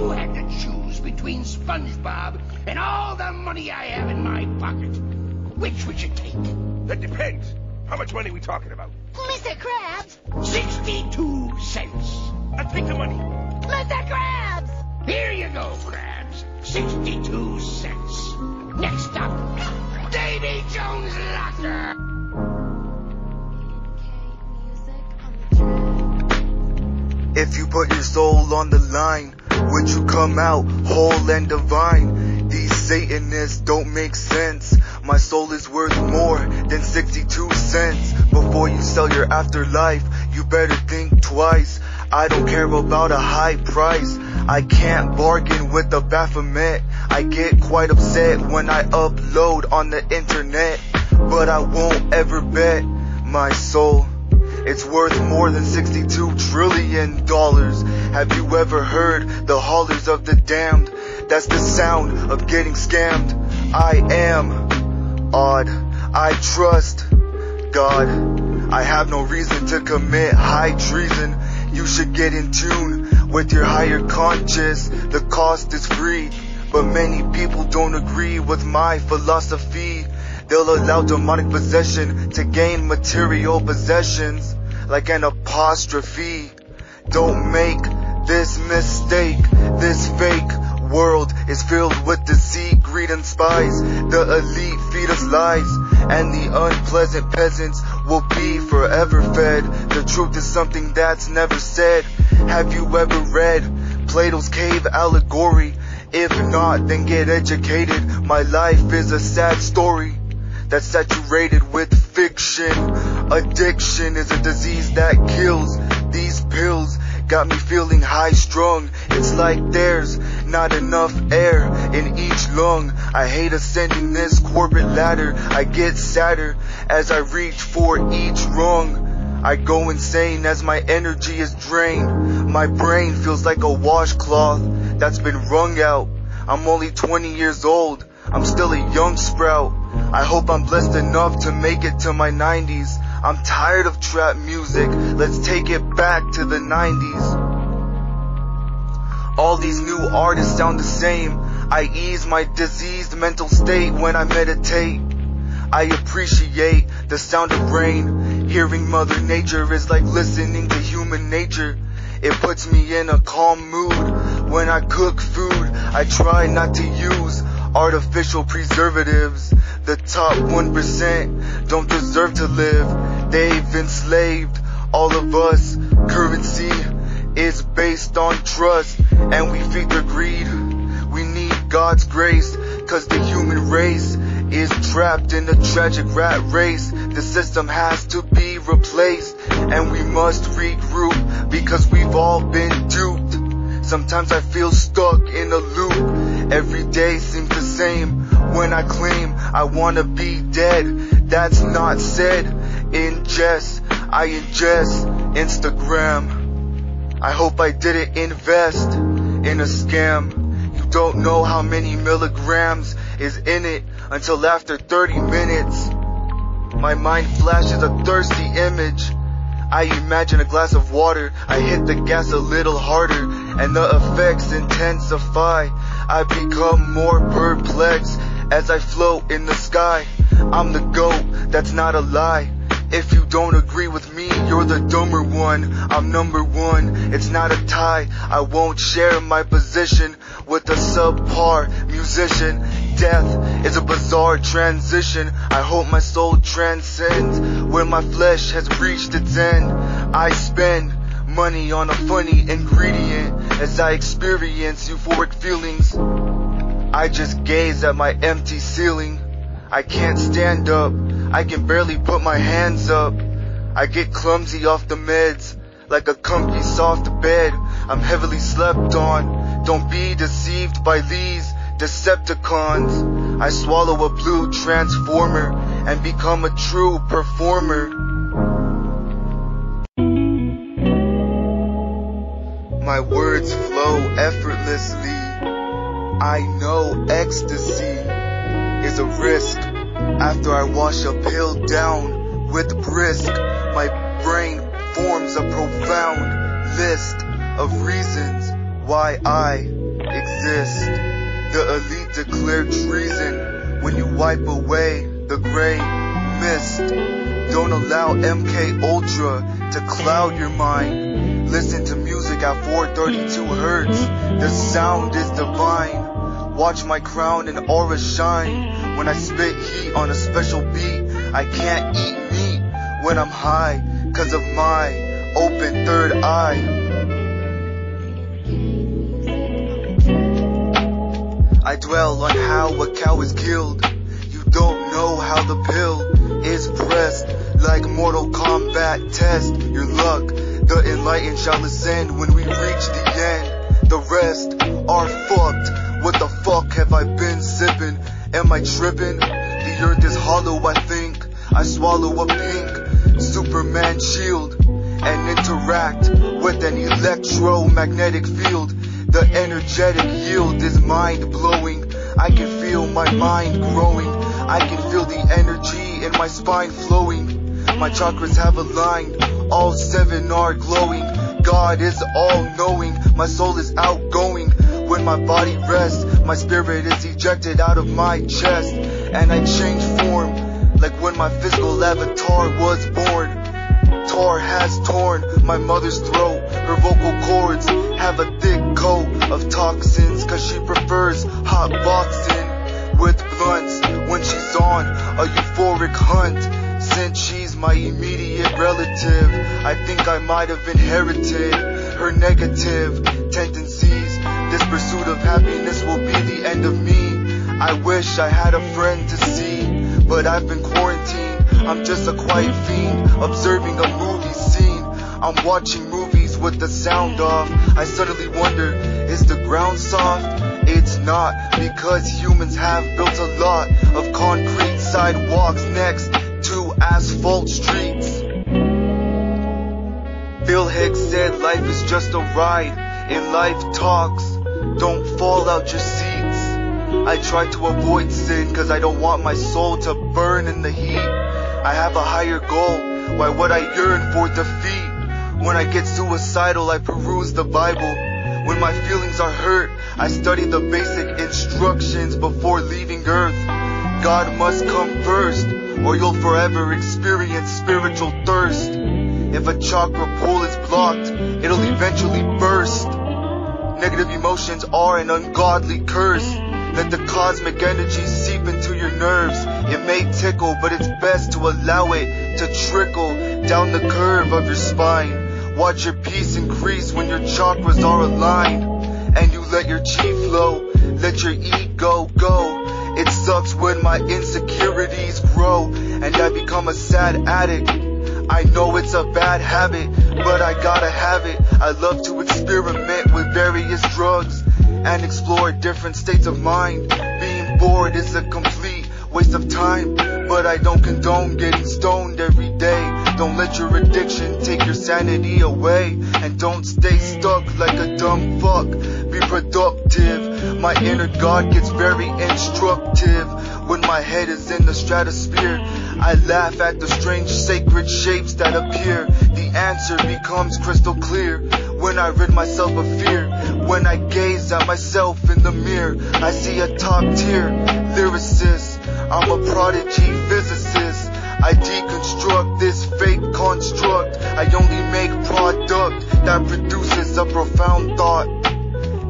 who had to choose between SpongeBob and all the money I have in my pocket, which would you take? That depends. How much money are we talking about? Mr. Krabs! 62 cents. I'll take the money. Mr. Krabs! Here you go, Krabs. 62 cents. Next up, Davy Jones Locker. If you put your soul on the line, would you come out whole and divine? These Satanists don't make sense. My soul is worth more than 62 cents. Before you sell your afterlife, you better think twice. I don't care about a high price. I can't bargain with the Baphomet. I get quite upset when I upload on the internet. But I won't ever bet my soul. It's worth more than 62 trillion dollars. Have you ever heard the hollers of the damned? That's the sound of getting scammed. I am odd. I trust God. I have no reason to commit high treason. You should get in tune with your higher conscious. The cost is free, but many people don't agree with my philosophy. They'll allow demonic possession to gain material possessions like an apostrophe. Don't make this mistake. This fake world is filled with deceit, greed, and spies. The elite feed us lies, and the unpleasant peasants will be forever fed. The truth is something that's never said. Have you ever read Plato's cave allegory? If not, then get educated. My life is a sad story that's saturated with fiction. Addiction is a disease that kills. These pills got me feeling high strung. It's like there's not enough air in each lung. I hate ascending this corporate ladder. I get sadder as I reach for each rung. I go insane as my energy is drained. My brain feels like a washcloth that's been wrung out. I'm only 20 years old. I'm still a young sprout. I hope I'm blessed enough to make it to my 90s. I'm tired of trap music. Let's take it back to the 90s. All these new artists sound the same. I ease my diseased mental state when I meditate. I appreciate the sound of rain. Hearing Mother Nature is like listening to human nature. It puts me in a calm mood. When I cook food, I try not to use artificial preservatives. The top 1% don't deserve to live. They've enslaved all of us. Currency is based on trust, and we feed their greed. We need God's grace, cause the human race is trapped in a tragic rat race. The system has to be replaced, and we must regroup because we've all been duped. Sometimes I feel stuck in a loop. Every day seems the same when I claim I wanna be dead. That's not said in jest. I ingest Instagram. I hope I didn't invest in a scam. You don't know how many milligrams is in it until after 30 minutes. My mind flashes a thirsty image. I imagine a glass of water. I hit the gas a little harder, and the effects intensify. I become more perplexed as I float in the sky. I'm the goat, that's not a lie. If you don't agree with me, you're the dumber one. I'm number one, it's not a tie. I won't share my position with a subpar musician. Death is a bizarre transition. I hope my soul transcends when my flesh has reached its end. I spend money on a funny ingredient as I experience euphoric feelings. I just gaze at my empty ceiling. I can't stand up. I can barely put my hands up. I get clumsy off the meds, like a comfy soft bed. I'm heavily slept on. Don't be deceived by these Decepticons. I swallow a blue transformer and become a true performer. Ecstasy is a risk. After I wash a pill down with brisk, my brain forms a profound list of reasons why I exist. The elite declare treason when you wipe away the gray mist. Don't allow MK Ultra to cloud your mind. Listen to music at 432 hertz. The sound is divine. Watch my crown and aura shine. When I spit heat on a special beat, I can't eat meat when I'm high, cause of my open third eye. I dwell on how a cow is killed. You don't know how the pill is pressed like Mortal Kombat test. Your luck, the enlightened shall ascend when we reach the end. The rest are fucked. What the fuck have I been sipping? Am I tripping? The earth is hollow, I think. I swallow a pink Superman shield and interact with an electromagnetic field. The energetic yield is mind blowing. I can feel my mind growing. I can feel the energy in my spine flowing. My chakras have aligned. All seven are glowing. God is all knowing. My soul is outgoing. When my body rests, my spirit is ejected out of my chest. And I change form. Like when my physical avatar was born. Tar has torn my mother's throat. Her vocal cords have a thick coat of toxins cause she prefers hot boxing with blunts when she's on a euphoric hunt. Since she's my immediate relative, I think I might have inherited her negative tendencies. Pursuit of happiness will be the end of me. I wish I had a friend to see, but I've been quarantined. I'm just a quiet fiend observing a movie scene. I'm watching movies with the sound off. I suddenly wonder, is the ground soft? It's not, because humans have built a lot of concrete sidewalks next to asphalt streets. Bill Hicks said life is just a ride, and life talks. Don't fall out your seats. I try to avoid sin cause I don't want my soul to burn in the heat. I have a higher goal, why would I yearn for defeat? When I get suicidal, I peruse the Bible. When my feelings are hurt, I study the basic instructions before leaving earth. God must come first, or you'll forever experience spiritual thirst. If a chakra pool is blocked, it'll eventually burst. Negative emotions are an ungodly curse. Let the cosmic energy seep into your nerves. It may tickle, but it's best to allow it to trickle down the curve of your spine. Watch your peace increase when your chakras are aligned. And you let your chi flow, let your ego go. It sucks when my insecurities grow and I become a sad addict. I know it's a bad habit, but I gotta have it. I love to experiment with various drugs and explore different states of mind. Being bored is a complete waste of time, but I don't condone getting stoned every day. Don't let your addiction take your sanity away, and don't stay stuck like a dumb fuck. Be productive. My inner God gets very instructive when my head is in the stratosphere. I laugh at the strange sacred shapes that appear. The answer becomes crystal clear when I rid myself of fear. When I gaze at myself in the mirror, I see a top tier lyricist. I'm a prodigy physicist. I deconstruct this fake construct. I only make product that produces a profound thought.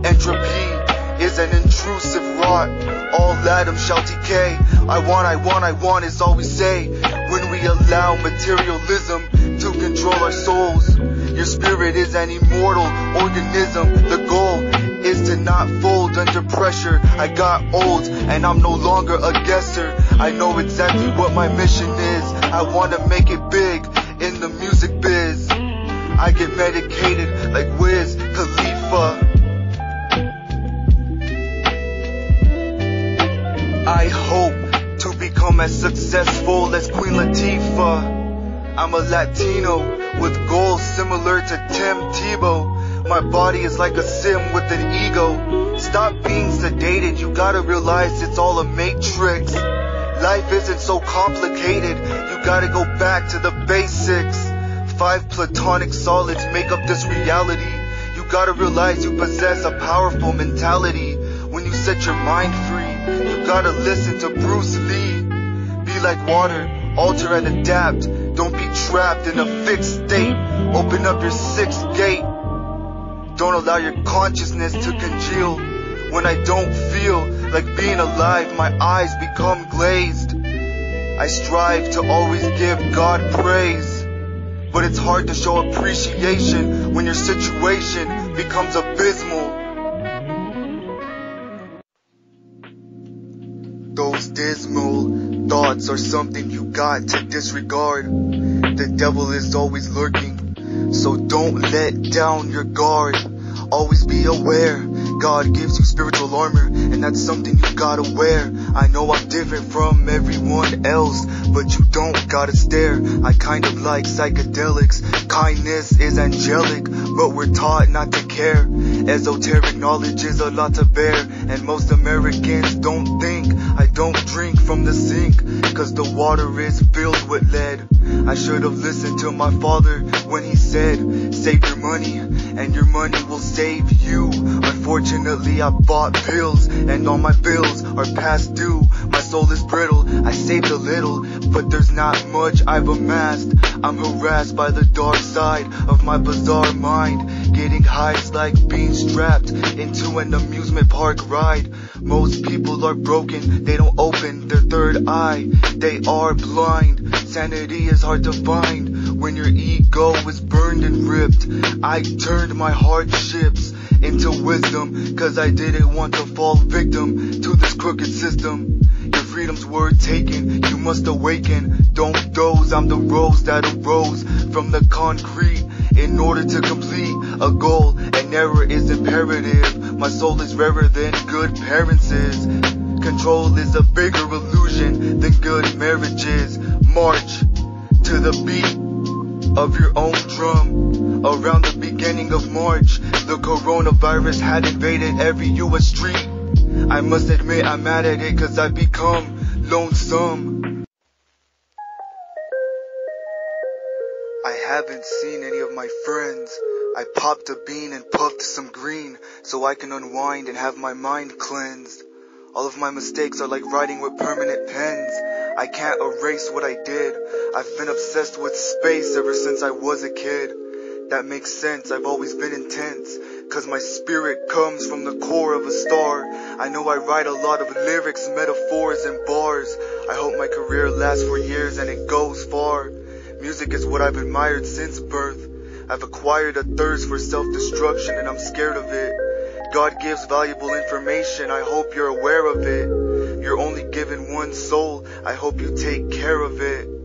Entropy is an intrusive rot. All atoms shall decay. I want, I want, I want is all we say when we allow materialism to control our souls. Your spirit is an immortal organism. The goal is to not fold under pressure. I got old and I'm no longer a guesser. I know exactly what my mission is. I wanna make it big in the music biz. I get medicated like Wiz Khalifa. I hope to become as successful as Queen Latifah. I'm a Latino with goals similar to Tim Tebow. My body is like a sim with an ego. Stop being sedated, you gotta realize it's all a matrix. Life isn't so complicated, you gotta go back to the basics. Five platonic solids make up this reality. You gotta realize you possess a powerful mentality. When you set your mind free. You gotta listen to Bruce Lee. Like water, alter and adapt. Don't be trapped in a fixed state. Open up your sixth gate. Don't allow your consciousness to congeal. When I don't feel like being alive, my eyes become glazed. I strive to always give God praise. But it's hard to show appreciation when your situation becomes abysmal. Are something you got to disregard. The devil is always lurking, so don't let down your guard. Always be aware. God gives you spiritual armor, and that's something you gotta wear. I know I'm different from everyone else, but you don't gotta stare. I kind of like psychedelics. Kindness is angelic, but we're taught not to care. Esoteric knowledge is a lot to bear, and most Americans don't think. I don't drink from the sink, cause the water is filled with lead. I should have listened to my father when he said, save your money, and your money will save you. Unfortunately, I bought pills, and all my bills are past due. Soul is brittle, I saved a little, but there's not much I've amassed. I'm harassed by the dark side of my bizarre mind. Getting high is like being strapped into an amusement park ride. Most people are broken, they don't open their third eye. They are blind. Sanity is hard to find when your ego is burned and ripped. I turned my hardships into wisdom, cause I didn't want to fall victim to this crooked system. Freedoms were taken, you must awaken. Don't doze, I'm the rose that arose from the concrete. In order to complete a goal, an error is imperative. My soul is rarer than good parents is. Control is a bigger illusion than good marriages. March to the beat of your own drum. Around the beginning of March, the coronavirus had invaded every US street. I must admit I'm mad at it cause I've become lonesome. I haven't seen any of my friends. I popped a bean and puffed some green so I can unwind and have my mind cleansed. All of my mistakes are like writing with permanent pens. I can't erase what I did. I've been obsessed with space ever since I was a kid. That makes sense, I've always been intense. Cause my spirit comes from the core of a star. I know I write a lot of lyrics, metaphors, and bars. I hope my career lasts for years and it goes far. Music is what I've admired since birth. I've acquired a thirst for self-destruction and I'm scared of it. God gives valuable information, I hope you're aware of it. You're only given one soul, I hope you take care of it.